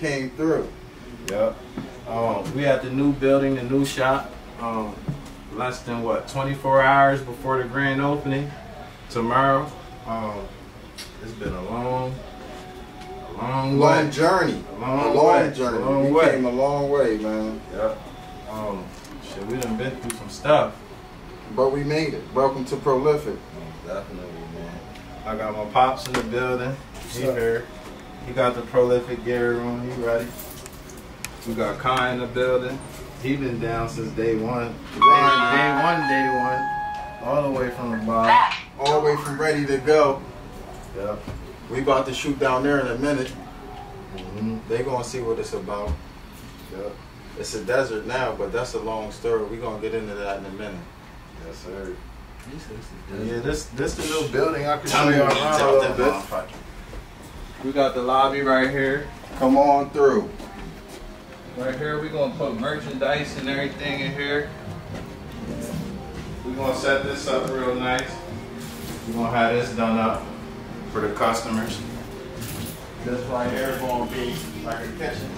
that came through. Yep. Um, we at the new building, the new shop. Um, less than what 24 hours before the grand opening tomorrow. Um, it's been a long, a long, Long way. journey. A long a long way. journey. A long we way. came a long way, man. Yep. Um, shit, we done been through some stuff. But we made it. Welcome to Prolific. Definitely, man. I got my pops in the building. He here. He got the prolific Gary on. He ready. We got Kai in the building. He been down since day one. Day, day one, day one. All the way from the bottom. All the way from ready to go. Yep. We about to shoot down there in a minute. hmm They gonna see what it's about. Yep. It's a desert now, but that's a long story. We gonna get into that in a minute. Yes, sir. Yeah, this this the new building. I can Tell show you what around a little bit. We got the lobby right here. Come on through. Right here, we're gonna put merchandise and everything in here. We're gonna set this up real nice. We're gonna have this done up for the customers. This right here gonna be like a kitchen.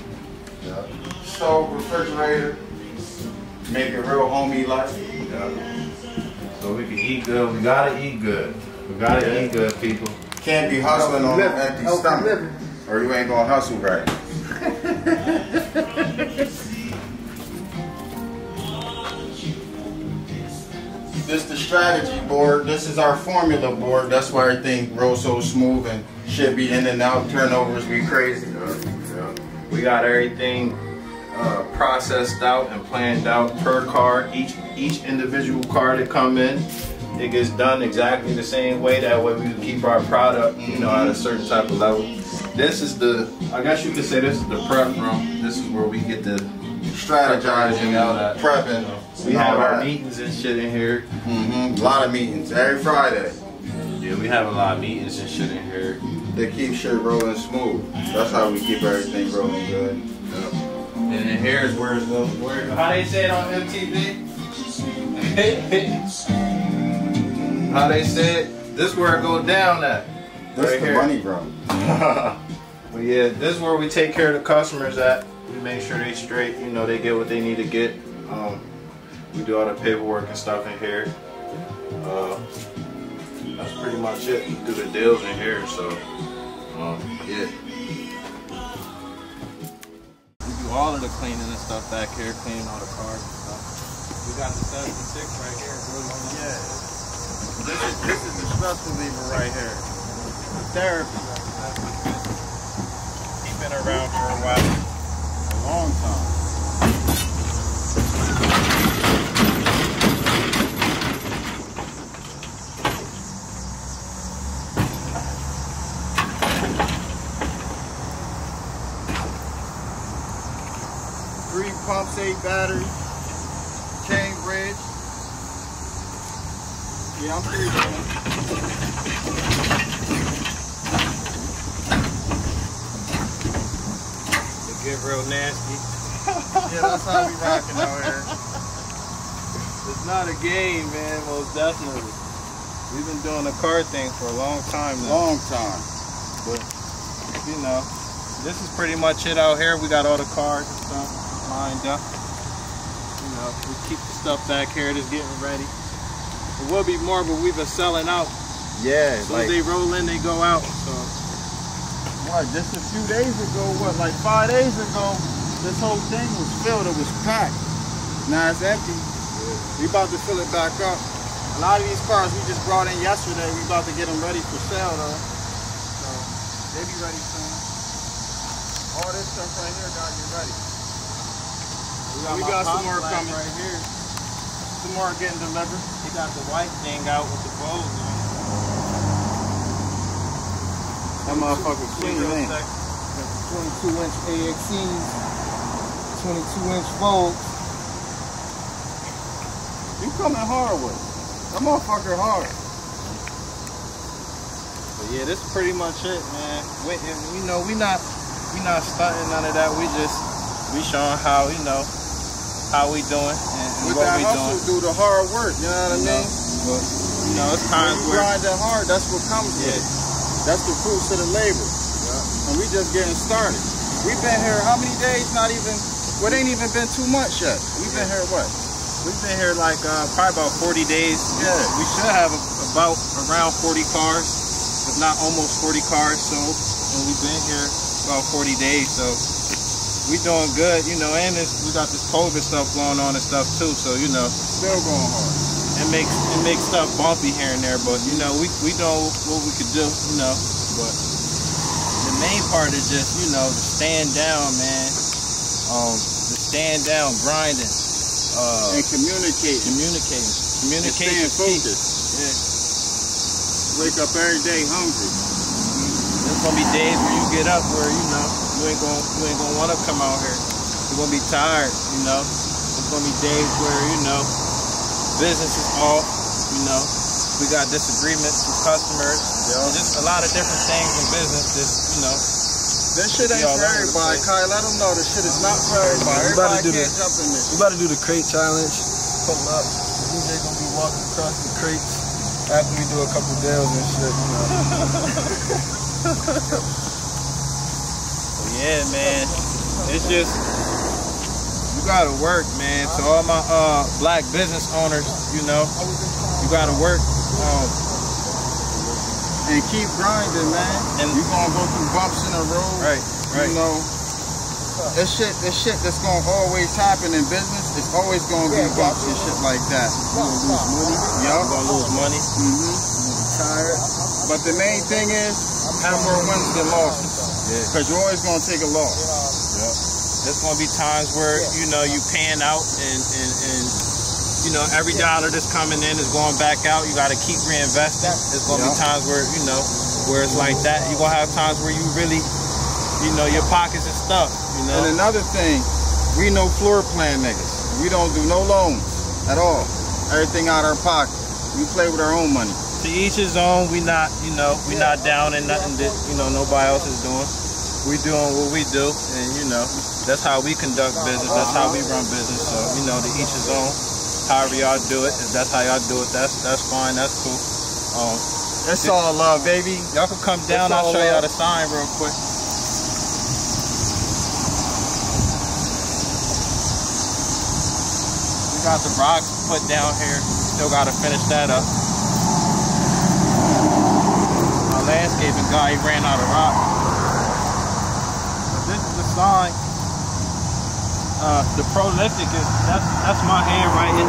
Stove, refrigerator. Make it real homey like. Yeah. So we can eat good. We gotta eat good. We gotta eat good, people. Can't be hustling on an empty Healthy stomach. living. Or you ain't gonna hustle right. this is the strategy board. This is our formula board. That's why everything rolls so smooth and should be in and out. Turnovers be crazy. We got everything uh, processed out and planned out per car. Each each individual car that come in, it gets done exactly the same way. That way we keep our product, you know, at a certain type of level. This is the, I guess you could say this is the prep room. This is where we get the, Strategizing out at. prepping. we have our meetings and shit in here. Mm-hmm. A lot of meetings every Friday. Yeah, we have a lot of meetings and shit in here. They keep shit rolling smooth. That's how we keep everything rolling good. And then here's where it's going. Where, how they say it on MTV? how they say it? This where it go down at. That's Right the here. money room. But yeah, this is where we take care of the customers at. We make sure they straight, you know, they get what they need to get. Um, we do all the paperwork and stuff in here. Uh, that's pretty much it. We do the deals in here, so um, yeah. We do all of the cleaning and stuff back here, cleaning all the cars and stuff. We got the 76 right here. Yeah. This is, this is the stress reliever right here. The therapy. He's been around for a while. A long time. Three pumps, eight batteries, Yeah, I'm free man. It get real nasty. Yeah, that's how we rocking out here. It's not a game, man, most definitely. We've been doing the car thing for a long time now. Long time. But, you know, this is pretty much it out here. We got all the cars and stuff lined up. You know, we keep the stuff back here just getting ready. There will be more, but we've been selling out. Yeah, As soon as they roll in, they go out. So What, just a few days ago, what, like five days ago, this whole thing was filled, it was packed. Now it's empty. We about to fill it back up. A lot of these cars we just brought in yesterday, we about to get them ready for sale though. So, they be ready soon. All this stuff right here gotta get ready. We my got some more coming. right here. Some more getting delivered. He got the white thing out with the bows on. That motherfucker clean, Real ain't it? sexy. 22 inch AXEs, 22 inch Volts. You coming hard with it. That motherfucker hard. But yeah, this is pretty much it, man. We, and, you know, we not we not stunting none of that. We just we showing how you know how we doing and, and what we hustle, doing. do the hard work. You know what I mean? But you know, it's times you where grind that hard, that's what comes with Yeah. it. That's the fruits of the labor. Yeah. And we just getting started. We've been here how many days? Not even. Well, it ain't even been two months yet. We've been here what? we've been here like uh, probably about 40 days. Yeah. We should have about around 40 cars, if not almost 40 cars. So, and we've been here about 40 days. So we doing good, you know. And it's, we got this COVID stuff going on and stuff too. So you know, Still going hard. it makes it makes stuff bumpy here and there. But you know, we we know what we could do, you know. But the main part is just you know the stand down, man. Um, the stand down, grinding, uh, And communicating. communicating, And communication. staying focused. Yeah. Wake up every day hungry. There's gonna be days where you get up where you know you ain't gonna you ain't gonna want to come out here. You're gonna be tired, you know. It's gonna be days where you know business is off. You know, we got disagreements with customers. Yeah. Just a lot of different things in business. Just you know, This shit ain't for everybody. Kai, let them know this shit is not for everybody. We about to Everybody do can't this. jump in this. We about to do the crate challenge. Pull up. The DJ gonna be walking across the crates after we do a couple deals and shit. You know. Yeah, man. It's just you gotta work, man. To all my uh black business owners, you know, you gotta work. Um, And keep grinding, man. And- you're gonna go through bumps in the road. right, right. You know, this shit, this shit that's gonna always happen in business. It's always gonna be bumps and shit like that. You're Yup. gonna lose money. hmm Tired. But the main thing is have more wins than losses. Yeah. Cause you're always gonna take a loss. There's gonna be times where you know you pan out and and, and you know every dollar that's coming in is going back out. You got to keep reinvesting. There's gonna be times where you know where it's like that. You're gonna have times where you really, you know, your pockets is stuffed. You know. And another thing, we no floor plan niggas. We don't do no loans at all. Everything out of our pocket. We play with our own money. To each his own. We not, you know, we not down in nothing that you know nobody else is doing. We doing what we do, and you know that's how we conduct business. That's how we run business. So you know, to each his own. However y'all do it, if that's how y'all do it, that's that's fine. That's cool. Um, It's all love, baby. y'all can come down. I'll show y'all the sign real quick. We got the rocks put down here. Still got to finish that up. Our landscaping guy he ran out of rock. But this is the sign. Uh, the prolific is that's that's my handwriting.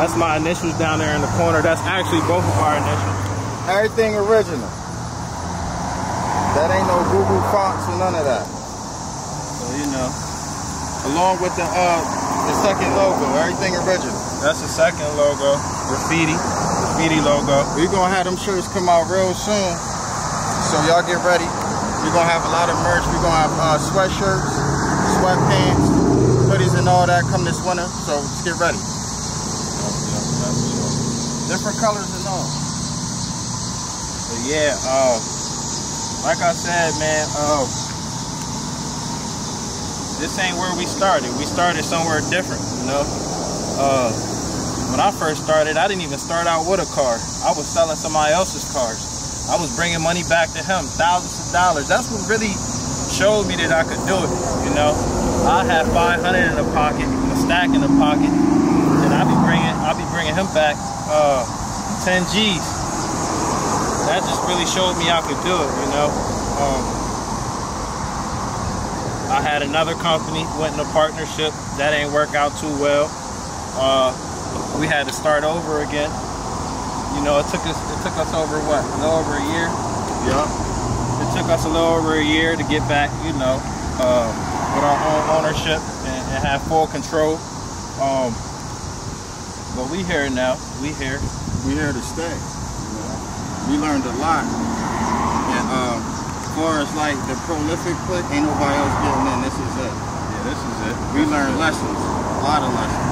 That's my initials down there in the corner. That's actually both of our initials. Everything original. That ain't no Google fonts or none of that. So you know, Along with the uh the second logo, everything original. that's the second logo, graffiti, graffiti logo. We gonna have them shirts come out real soon. So y'all get ready. We're gonna have a lot of merch. We're gonna have uh, sweatshirts, sweatpants, hoodies and all that come this winter. So just get ready. Different colors and all. But yeah, uh, like I said, man, uh, this ain't where we started. We started somewhere different, you know. Uh, when I first started, I didn't even start out with a car. I was selling somebody else's cars. I was bringing money back to him, thousands of dollars. That's what really showed me that I could do it, you know. I had 500 in the pocket, a stack in the pocket, and I be bringing, I be bringing him back uh, 10 G's that just really showed me I could do it, you know. Um, I had another company, went in a partnership, that ain't work out too well. Uh, we had to start over again. You know, it took us it took us over what, a little over a year. Yup. It took us a little over a year to get back, you know, uh, with our own ownership and, and have full control. Um, but we here now. We here. We here to stay. You know? We learned a lot. And uh, as far as like the prolific click, ain't nobody else getting in. This is it. Yeah, this is it. We learned lessons, a lot of lessons.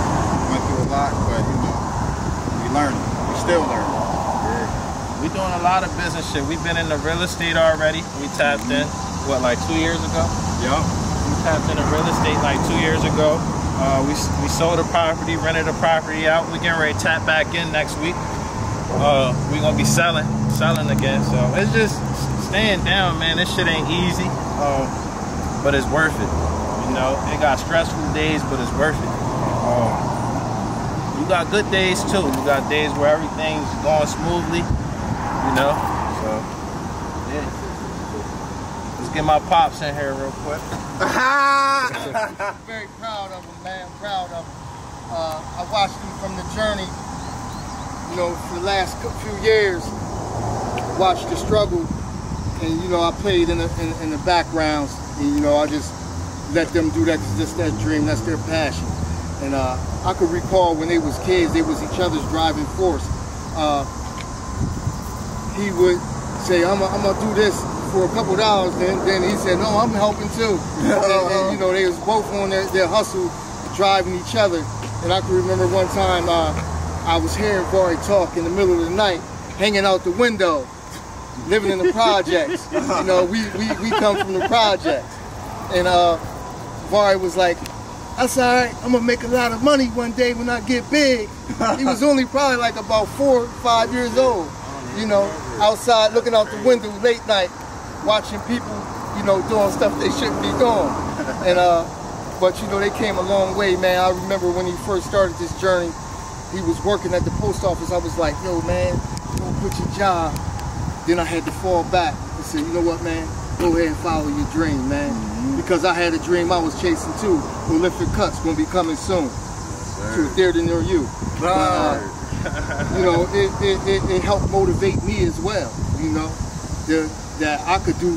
Went through a lot, but you know, we learned. Still learning. We doing a lot of business shit. We've been in the real estate already. We tapped in, what, like two years ago? Yup. We tapped into real estate like two years ago. Uh, we we sold a property, rented a property out. We getting ready to tap back in next week. Uh, we gonna be selling, selling again. So it's just staying down, man. This shit ain't easy, um, but it's worth it. You know, it got stressful days, but it's worth it. Um, you got good days too. You got days where everything's going smoothly. You know, so yeah. Let's get my pops in here real quick. Very proud of him, man. Proud of him. Uh, I watched him from the journey. You know, for the last few years. Watched the struggle, and you know, I played in the in, in the backgrounds. And you know, I just let them do that 'cause that's their dream. That's their passion. And uh, I could recall when they was kids, they was each other's driving force. Uh, he would say, I'm gonna do this for a couple dollars. Then, then he said, no, I'm helping too. and, and, you know, they was both on their, their hustle, driving each other. And I can remember one time uh, I was hearing Vari talk in the middle of the night, hanging out the window, living in the projects. you know, we, we, we come from the projects. And uh, Vari was like, all right. I'm gonna make a lot of money one day when I get big. he was only probably like about four, five years old. You know, outside looking out the window late night, watching people, you know, doing stuff they shouldn't be doing. And uh, but you know, they came a long way, man. I remember when he first started this journey, he was working at the post office. I was like, yo, man, don't quit your job. Then I had to fall back and say, you know what, man? Go ahead and follow your dream, man. Because I had a dream I was chasing too. Prolific Cuts gonna be coming soon to a theater near you. But, uh, you know, it, it, it, it helped motivate me as well. You know, the, that I could do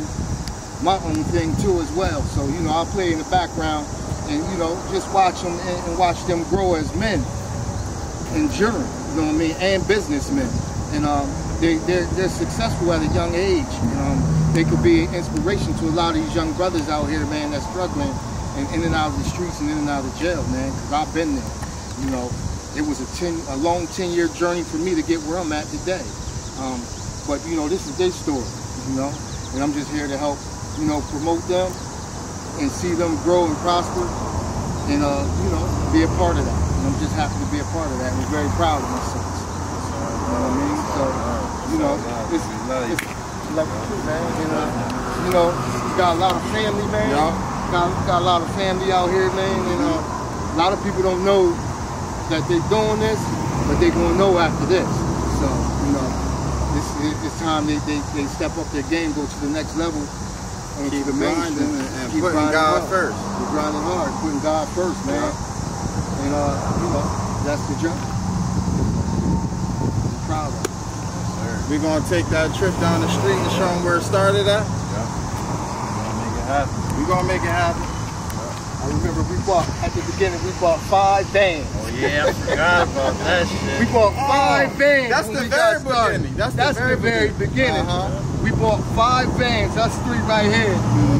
my own thing too as well. So you know, I play in the background and you know just watch them and, and watch them grow as men in general. You know what I mean, and businessmen. And um, they they're, they're successful at a young age. And, um, they could be an inspiration to a lot of these young brothers out here, man, that's struggling and in and out of the streets and in and out of jail, man. Because I've been there. You know, it was a ten a long ten year journey for me to get where I'm at today. Um, but you know, this is their story. You know, and I'm just here to help. You know, promote them and see them grow and prosper, and uh, you know, be a part of that. And I'm just happy to be a part of that. and very proud of myself. You know what I mean? So, you know, it's, it's you too, man. You know, you know, got a lot of family, man. Got, got a lot of family out here, man. And uh, a lot of people don't know that they're doing this, but they're gonna know after this. So, you know, it's, it's time they, they, they step up their game, go to the next level. And Keep to grinding and- and Keep putting grinding God hard. first. Keep grinding hard, putting God first, man. And uh, you know, that's the journey. I'm proud of We're gonna take that trip down the street and show them where it started at. we gonna Make it happen. We're gonna make it happen. I remember we bought at the beginning we bought five vans. Oh yeah, I forgot about that shit. We bought five vans. that's the very beginning. That's the very very beginning. beginning. Uh-huh. We bought five vans. That's three right here. And we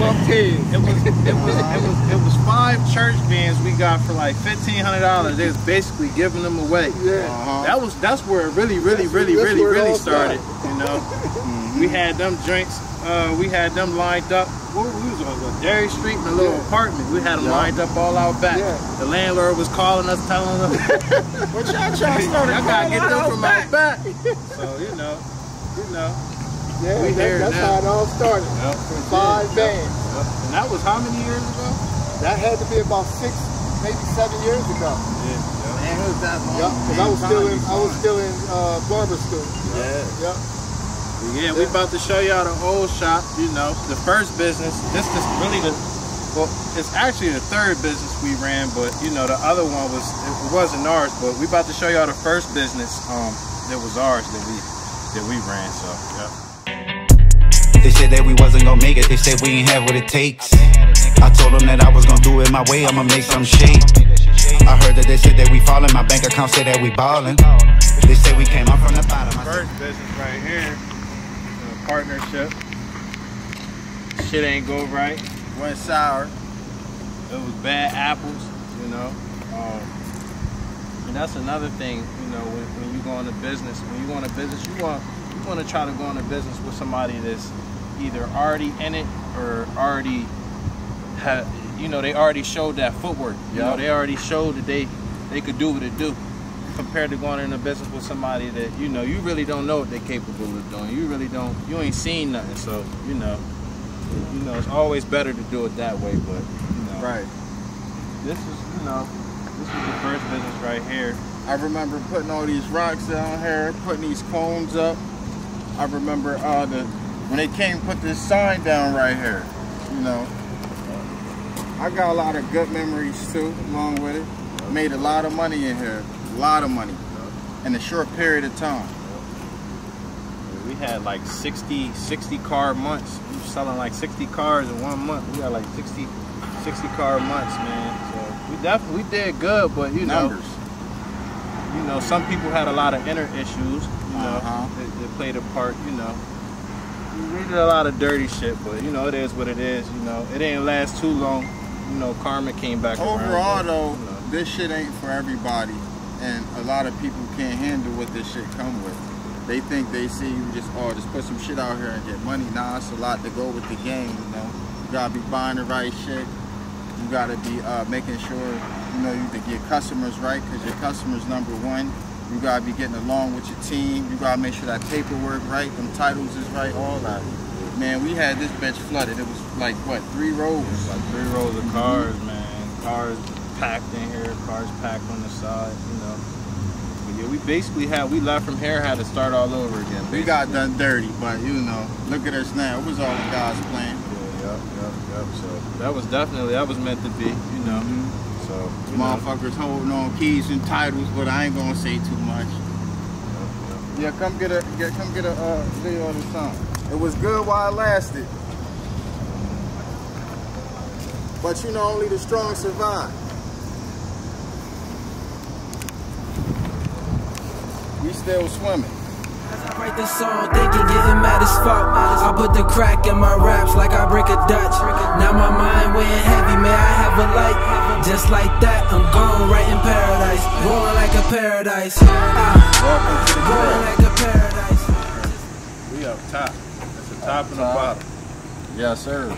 bumped heads. It was it was it was it was five church vans we got for like fifteen hundred dollars. They was basically giving them away. Yeah. Uh-huh. That was that's where it really, really, really, that's really, really started. started. You know, we had them drinks. Uh, we had them lined up. What we was on uh, Dairy Street in a little Yeah. apartment. We had them Yeah. lined up all out back. Yeah. The landlord was calling us, telling us, But y'all trying to start "Y'all gotta get them from out back. back." So you know, you know. Yeah, We that- here that's now. how it all started. Yep. From five vans. And that was how many years ago? That had to be about six, maybe seven years ago. Man, it was that long. Yeah, because I was still in I was still in uh, barber school. Yeah. Yep. Yeah, we about to show y'all the old shop. You know, the first business. This is really the well, it's actually the third business we ran, but you know the other one was it wasn't ours. But we about to show y'all the first business um that was ours that we that we ran. So yeah. They said that we wasn't gonna make it, they said we ain't have what it takes. I told them that I was gonna do it my way, I'ma make some shake. I heard that they said that we falling, my bank account said that we ballin'. They said we came up from the bottom. First business right here, uh, partnership. Shit ain't go right. Went sour. It was bad apples, you know. Um, and that's another thing, you know, when, when you go into business, when you go into business, you want you want to try to go into business with somebody that's either already in it or already ha- you know, they already showed that footwork. You know, they already showed that they they could do what it do. Compared to going into business with somebody that you know you really don't know what they're capable of doing. You really don't. You ain't seen nothing. So you know, you know, it's always better to do it that way. But you know, Right. this is you know, this was the first business right here. I remember putting all these rocks down here, putting these cones up. I remember uh, the when they came put this sign down right here. You know, I got a lot of good memories too, along with it. Made a lot of money in here, a lot of money, in a short period of time. We had like 60, 60 car months. We were selling like 60 cars in one month. We had like 60, 60 car months, man. So we definitely we did good, but you know, Numbers. you know, some people had a lot of inner issues. Know, Uh-huh. that, that played a part. You know, we did a lot of dirty shit, but you know, it is what it is. You know, it didn't last too long. You know, karma came back. around, Overall, but, though, you know. this shit ain't for everybody, and a lot of people can't handle what this shit come with. They think they see you just oh just put some shit out here and get money. Nah, it's a lot to go with the game. You know, you gotta be buying the right shit. You gotta be uh, making sure you know you to get customers right because your customers number one. You gotta be getting along with your team. You gotta make sure that paperwork right, them titles is right, all that. Man, we had this bench flooded. It was like what three rows. like three rows of cars, man. Cars packed in here, cars packed on the side, you know. But yeah, we basically had we left from here, had to start all over again. We got done dirty, but you know, look at us now. It was all in God's plan. Yeah, yep, yep, yep. So that was definitely that was meant to be, you know. Mm-hmm. So you know, Motherfuckers holding on keys and titles, but I ain't gonna say too much. Yeah, come get a get come get a uh, video of the song. It was good while it lasted. But you know, only the strong survive. We still swimming. I write this song thinking getting mad as fuck. I put the crack in my raps like I break a Dutch. Now my mind weighing heavy, may I have a light? Just like that, I'm gone right in paradise. Rolling like a paradise. Ah, Welcome to the rolling like a paradise. we up top. That's the top and the bottom. Yes, sir.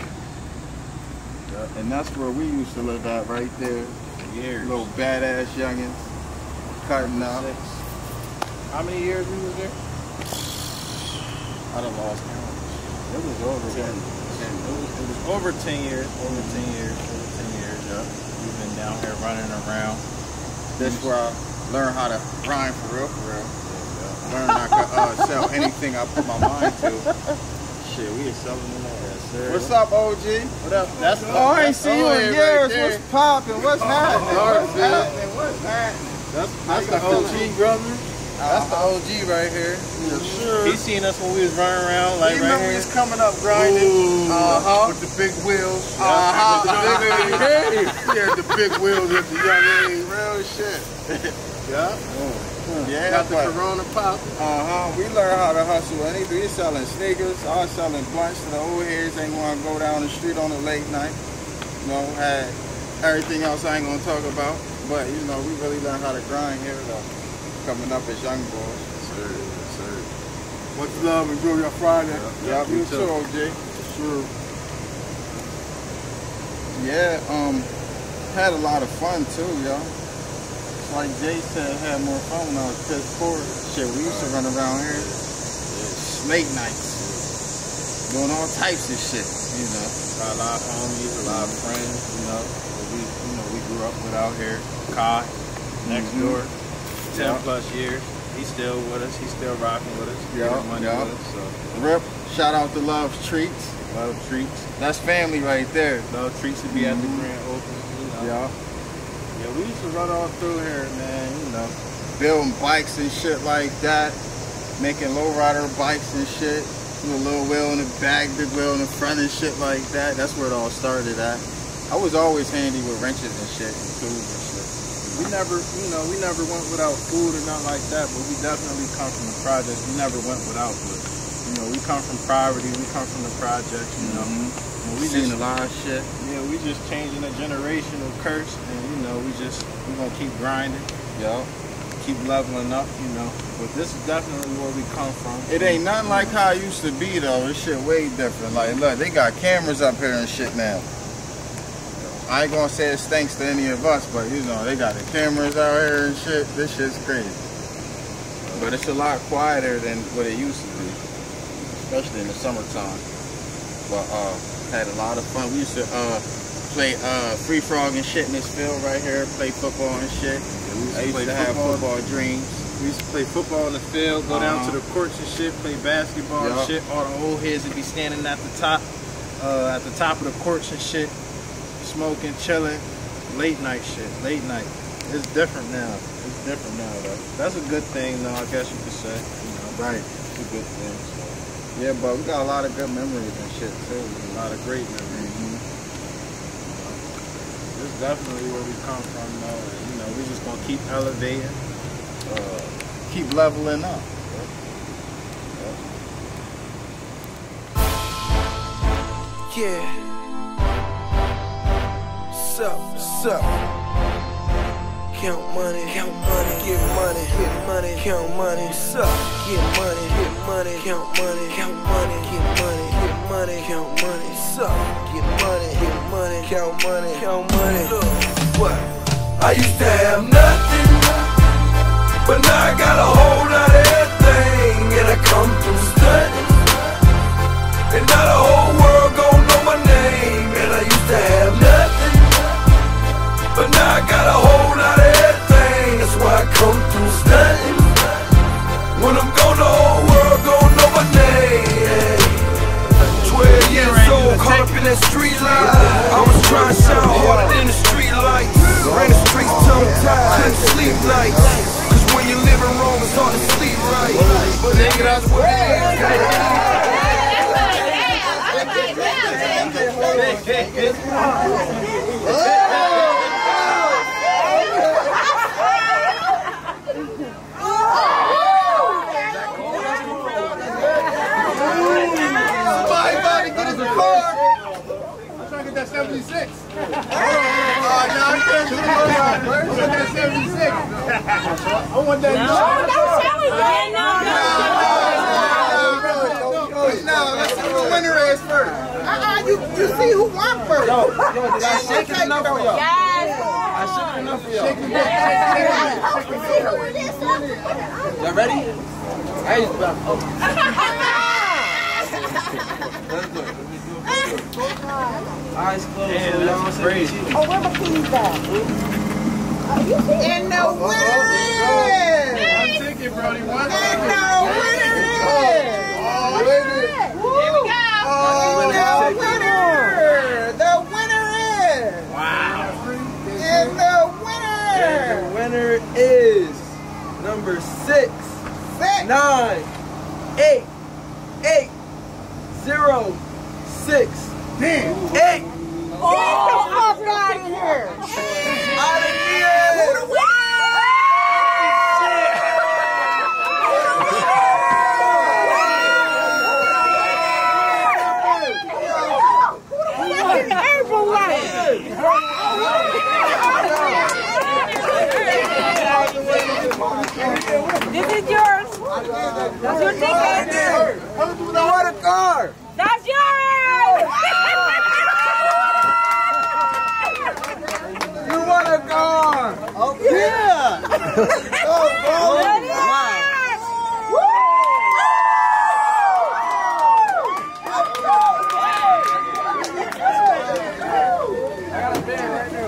And that's where we used to live at, right there. Years. Little badass youngins cutting up. How many years we was there? I done lost count. It was over ten. It was, it was over ten years. Over ten years. Over ten years. Yeah. We've been down here running around. That's where I learned how to grind for real, for real. Learn I could uh, sell anything I put my mind to. Shit, we is selling them all. Yes, sir. What's up, OG? What up? That's Oh, I ain't seen you in years. there. What's poppin'? What's happening? What's happening? What's happening? That's, How that's the feeling? OG brother. That's the OG right here. For sure. He seen us when we was running around like you right remember here. was coming up grinding? Uh-huh. With the big wheels. Uh-huh. With the big Hey, he had the big wheels at the young age. Real shit. Yeah. Yeah, Got the Corona pop. Uh-huh. We learned how to hustle. And he we selling sneakers. I was selling blunts to the old heads. Ain't want to go down the street on a late night. You know, had everything else I ain't gonna talk about. But you know, we really learned how to grind here though. Coming up as young boys. Sir, sir. Much love and grow your Friday. Yeah, you too, OJ. Sure. Yeah, um, had a lot of fun too, y'all. Like Jay said, had more fun when I was piss poor. Shit, we used to run around here snake nights, doing all types of shit, you know. Got a lot of homies, a lot of friends, you know. We, you know, we grew up with out here. Kai, next Mhm. door, ten Yeah. plus years. He's still with us. He's still rocking with us. Yeah, yeah. us. So Rip, shout out to Love Treats. love treats. That's family right there. Love treats to be at the Mhm. grand opening. You know. Yeah. Yeah, we used to run all through here, man. You know. Building bikes and shit like that. Making lowrider bikes and shit. With a little wheel in the back, big wheel in the front and shit like that. That's where it all started at. I was always handy with wrenches and shit and tools. We never, you know, we never went without food or nothing like that, but we definitely come from the projects. We never went without, but, you know, we come from poverty, we come from the projects, you know. Mhm. And we seen just, a lot of shit. yeah, we just changing a generational curse, and, you know, we just, we gonna keep grinding, Yo. keep leveling up, you know. But this is definitely where we come from. It ain't nothing like how it used to be though. This shit way different. Like look, they got cameras up here and shit now. I ain't gonna say it's thanks to any of us, but you know, they got the cameras out here and shit. This shit's crazy. But it's a lot quieter than what it used to be, especially in the summertime. But uh, had a lot of fun. We used to uh, play uh, free frog and shit in this field right here, play football and shit. I used play to have football. dreams. We used to play football in the field, go down Uh-huh. to the courts and shit, play basketball Yup. and shit. All the old heads would be standing at the top, uh, at the top of the courts and shit, smoking, chilling. Late night shit, late night. It's different now. It's different now, though. That's a good thing, though. I guess you could say. You know, Right. it's a good thing. So. Yeah, but we got a lot of good memories and shit too. A lot of great memories. This is definitely where we come from, though. And, you know, we just gonna keep elevating. Uh, keep leveling up. Yeah. Sup, sup. Count money, count money, get money, get money, count money, sup, get money, get money, count money, count money, get money, get money, count money, sup, get money, get money, count money, count money. Look, what? I used to have nothing, but now I got a whole lot of everything, and I come through stunting. And now the whole world gon' know my name And I used to have nothing But now I got a whole lot of everything. That's why I come through stunting When I'm gone the whole world gon' know my name. 12 years old, caught up in that street life I can't get that. I want that 76. I want that. No, let's see who the winner is first. Uh-uh, you, you see who won first. Yo, yo, did I shake it enough for y'all? Yes. I shook it enough for y'all. Y'all ready? I ain't about Eyes closed. Yeah, that's crazy. Oh, where my keys at? And the winner is. One ticket, Brody. One And ticket. the winner is. Here we go. Oh, the winner. The winner is. Wow. And the winner. The winner is number six, Six. nine, eight, eight, zero, six, Damn. eight. Get the fuck out of here. Out of here. This is yours. That's your ticket. What a car! That's yours. You want a car! Oh yeah!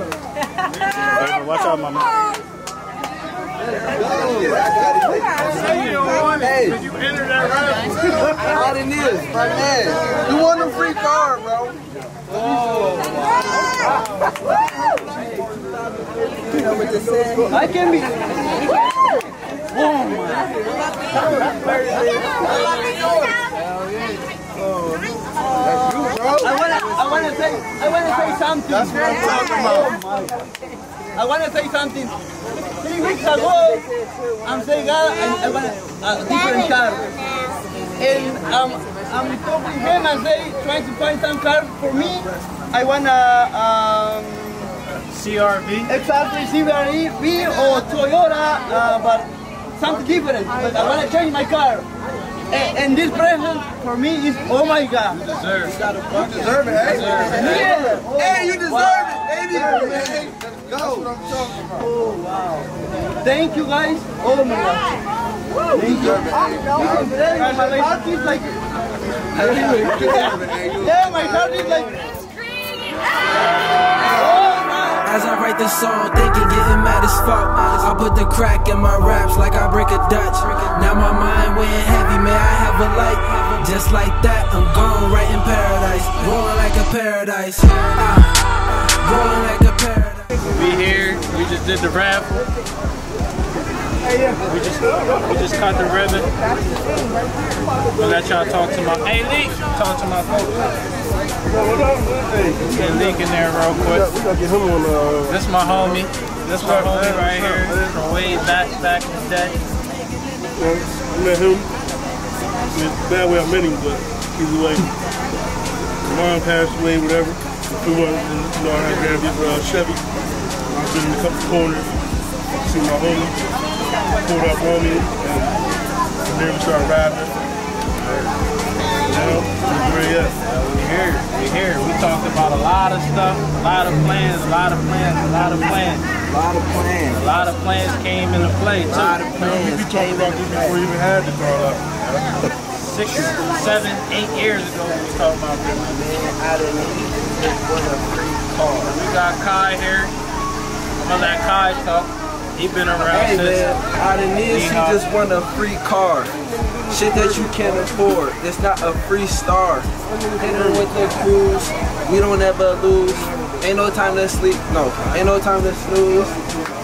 Ready? Watch out, mama. Hey, You entered that right. All it is, my man. You want a free car, bro? Oh. I can be. I wanna, I wanna say, I wanna say something. That's what I'm talking about. I want to say something. Three weeks ago, I'm saying uh, I, I want a different car. And um, I'm talking him and they trying to find some car for me. I want a um, CRV. exactly CBRE or Toyota, uh, but something different. But I want to change my car. And, and this present for me is, oh my God. You Deserve. it. You deserve it, eh? Yeah. Hey, you deserve it. That's about. Oh wow. Thank you guys. Oh my god. Thank you. My heart is like. yeah, my heart is like. As I write this song, thinking getting mad as fuck. I put the crack in my raps like I break a Dutch. Now my mind weighing heavy, may I have a light? Just like that, I'm gone right in paradise. Rolling like a paradise. Ah, rolling like a paradise. We here. We just did the raffle. We just we just cut the ribbon. I'll let y'all talk to my hey Lee, talk to my folks. Get Leak in there real quick. We gotta get him on. Uh, This my homie. This my homie right here from way back back in the day. I met him. I it's bad way I met him, but either way, mom passed away, whatever. We went, you know, I had to grab this uh, Chevy. I've been in a couple corners. See my homie pulled up on me, and, and then we started riding. You know, that's where he at. We here. We here. We talked about a lot of stuff, a lot of plans, a lot of plans, a lot of plans. A lot of plans. A lot of plans came into play A lot too. of plans We talked came about this before we even had the car up. Six, seven, eight years ago we was talking about this. Man, out of these, what a free car. We got Kai here. I'm gonna let Kai talk. He been around Hey since. man, out of this, he Yeehaw. just won a free car. Shit that you can't afford. It's not a free star. Hitting with the cruise. We don't ever lose. Ain't no time to sleep. No, ain't no time to snooze.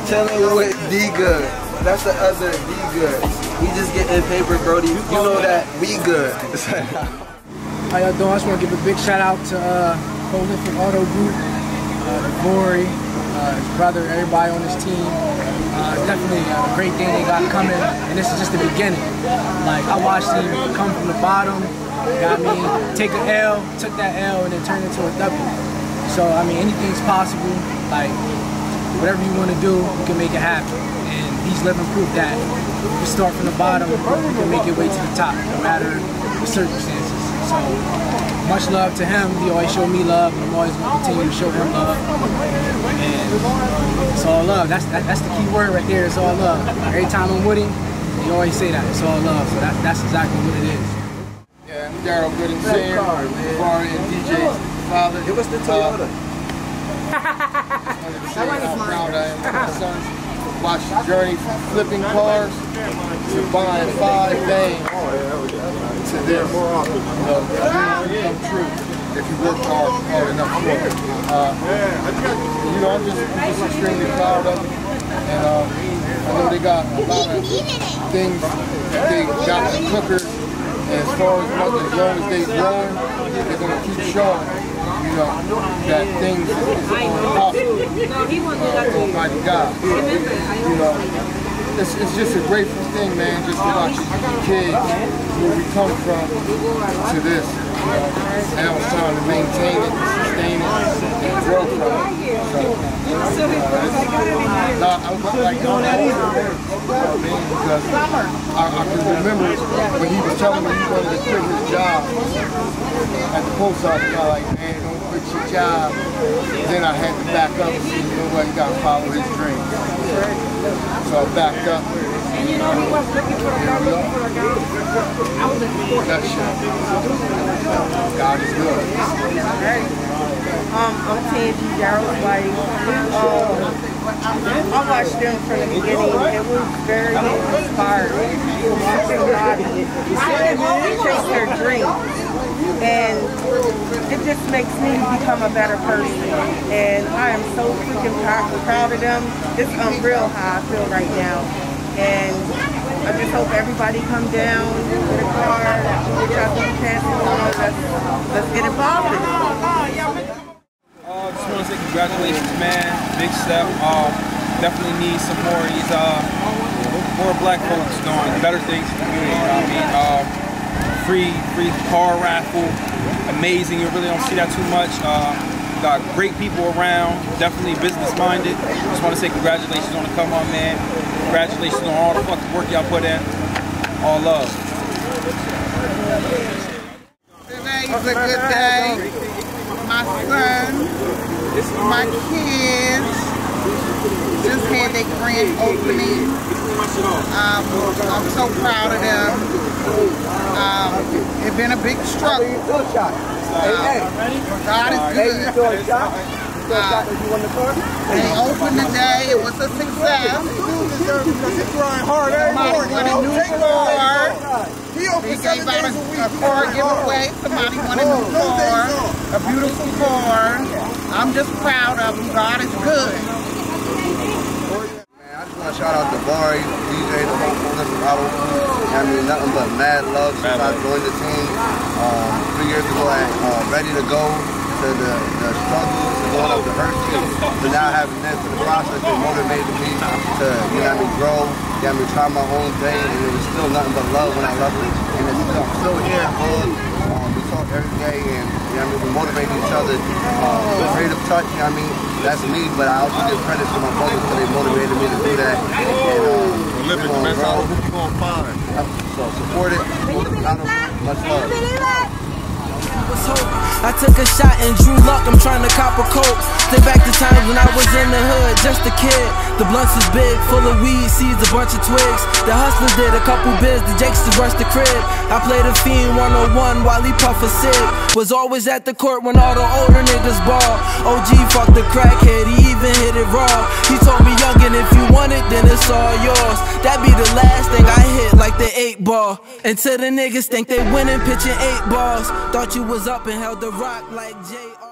Chilling with D Good. That's the other D Good. We just getting paper, Brody. You know that we good. How y'all doing? I just want to give a big shout out to uh, Prolific Auto Group, uh, Devori, uh, his brother, everybody on this team. Uh, definitely a great thing they got coming, and this is just the beginning. Like I watched him come from the bottom, got me take an L, took that L, and then turn it into a W. So I mean, anything's possible. Like whatever you want to do, you can make it happen. And he's living proof that you start from the bottom, you can make your way to the top, no matter the circumstances. So much love to him. He always showed me love, and I'm always going to continue to show him love. And it's all love. That's that, that's the key word right there. It's all love. Every time I'm with him, he always say that. It's all love. So that, that's exactly what it is. Yeah, I'm Daryl Gooding Great Sr., car, and DJ's father. Give us the Toyota. Uh, say how proud I am of my sons. Watch the journey from flipping cars to buying five vans to this. You know, come true if you work hard, hard enough for it. Uh, you know, I'm just, just extremely proud of them. And uh, I know they got a lot of things that they got in the cooker. And as far as as long as they growing, they're gonna keep showing, you know, that things is possible. Almighty God. You know, it's, it's just a grateful thing, man, just to watch kids, where we come from, to this. You know, now it's time to maintain it, sustain it, and grow from it. So, uh, not, I'm not like that either. You know Because I, I can remember when he was telling me he wanted to quit his job at the post office. I was like, man, your job. Then I had to back up and say, you know what, you gotta follow his dreams. So I backed up. And you know, he was looking for a car, looking for a guy. I was looking for That shit. God is good. Um, I'm Tangy Daryl's wife. Um, I watched them from the beginning. It was very inspiring. Watching Lottie chase her dreams. And it just makes me become a better person. And I am so freaking proud, of them. It's unreal how I feel right now. And I just hope everybody come down with a car, which I think passes on. Let's, let's get it positive. Uh, just want to say congratulations, man. Big step. Uh, definitely need some more these, uh, more black folks doing better things for the community. You know I mean? Uh, free, free car raffle, amazing. You really don't see that too much. Uh, got great people around, definitely business minded. Just want to say congratulations on the come on, man. Congratulations on all the fucking work y'all put in. All love. Man, Today's a good day. My son, my kids just had their grand opening. Um, I'm so proud of them. Um, it's been a big struggle. Uh, God is good. Uh, they opened today. It was a success. Somebody won a new car. They gave out a, a car giveaway. Somebody won a new car. A beautiful car. I'm just proud of them. God is good. I just want to shout out to The whole Coalition Auto. I mean, nothing but mad love since I joined the team um, three years ago and uh, ready to go to the, the struggles to going up to Hershey. To now having this in the process that motivated me to, you know I mean, grow, you know I mean, try my own thing. And it was still nothing but love when I left it. And it's still, I'm still here. Um, we talk every day and, you know I mean, we motivate each other. Um, the creative touch, you know I mean, that's me, but I also give credit to my brothers because they motivated me to do that. And, um, we're gonna grow. So support it, hold it accountable. Much love. I took a shot and drew luck, I'm trying to cop a coat. Stay back to times when I was in the hood, just a kid. The blunts was big, full of weed, seeds, a bunch of twigs. The hustlers did a couple bids, the Jakes to rush the crib. I played a fiend 101 while he puff a cig. Was always at the court when all the older niggas ball. OG fucked the crackhead, he even hit it raw. He told me, youngin', if you want it, then it's all yours. That be the last thing I hit, like the eight ball. Until the niggas think they winning, pitching eight balls. Thought you was up and held the rock like J.R.